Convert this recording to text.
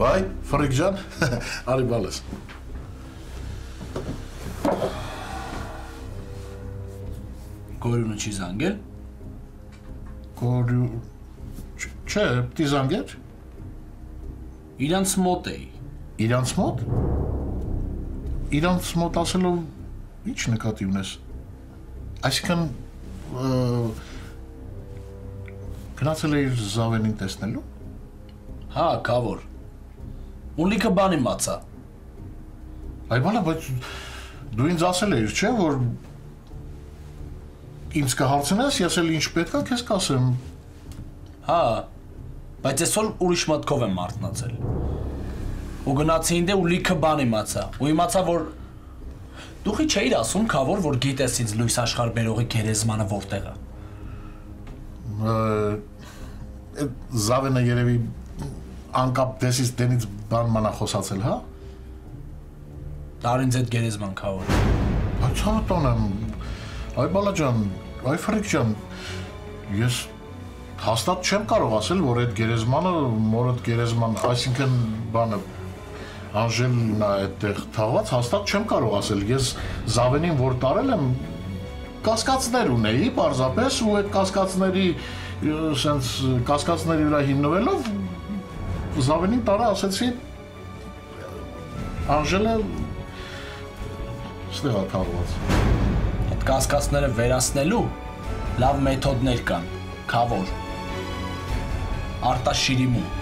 Վայ, Ֆրիկ ջան, արի բալես։ Գորյունը չի զանգել։ Գորյու Չէ, պիտի զանգեր։ Իրանց մոտ էի։ Իրանց մոտ։ Իրանց մոտ ասելով ի՞նչ նկատի ունես։ Այսինքն գնացել էիր Զավենին տեսնելու։ Հա, կավոր։ Ունլիքը բան իմացա։ Այ բանա, բայց դու ինձ ասել էիր, չէ, որ ինձ կհարցնես, ես էլ ինչ պետքա քեզ կասեմ։ Հա, բայց այսօր ուրիշ մտքով եմ մարտնացել։ Ու գնացի ինձ ու լիքը բան իմացա։ Ու իմացա, որ դուխի չէիր ասում, քավոր, որ գիտես ինձ լույս աշխարհ բերողի գերեզմանը որտեղ է։ Զավենը երևի անկապ դեսից դենից բան մանա խոսացել, հա։ Տար ինձ այդ գերեզման քավոր։ Բայց հա տոնեմ։ Այ բալա ջան, այ ֆրիկ ջան, ես հաստատ չեմ կարող ասել, որ այդ գերեզմանը, մորդ գերեզման, այսինքն բանը Անժելնա այդտեղ թաղված հաստատ չեմ կարող ասել։ Ես Զավենին որ տարել եմ կասկածներ ունեի, parzapes ու այդ կասկածների սենց կասկածների վրա հիմնվելով Զավենին տարա ասեցի Անժելը ստեղ է թաղված։ Այդ կասկածները վերացնելու լավ մեթոդներ կան, քավոր։ Արտաշիրիմում